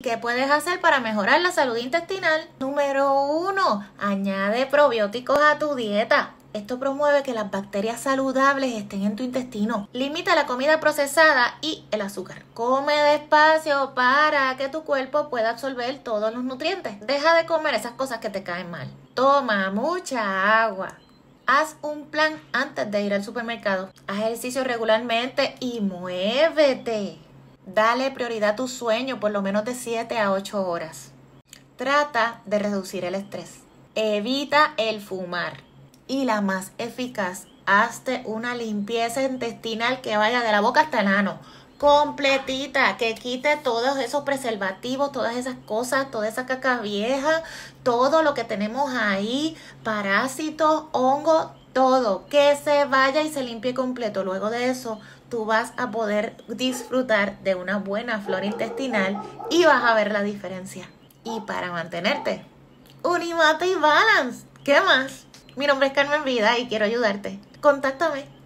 ¿Qué puedes hacer para mejorar la salud intestinal? Número uno, añade probióticos a tu dieta. Esto promueve que las bacterias saludables estén en tu intestino. Limita la comida procesada y el azúcar. Come despacio para que tu cuerpo pueda absorber todos los nutrientes. Deja de comer esas cosas que te caen mal. Toma mucha agua. Haz un plan antes de ir al supermercado. Haz ejercicio regularmente y muévete. Dale prioridad a tu sueño por lo menos de 7 a 8 horas. Trata de reducir el estrés. Evita el fumar. Y la más eficaz, hazte una limpieza intestinal que vaya de la boca hasta el ano. Completita, que quite todos esos preservativos, todas esas cosas, toda esa caca vieja, todo lo que tenemos ahí, parásitos, hongos, todo, que se vaya y se limpie completo. Luego de eso, tú vas a poder disfrutar de una buena flora intestinal y vas a ver la diferencia. Y para mantenerte, Unimate y Balance. ¿Qué más? Mi nombre es Carmen Vida y quiero ayudarte. Contáctame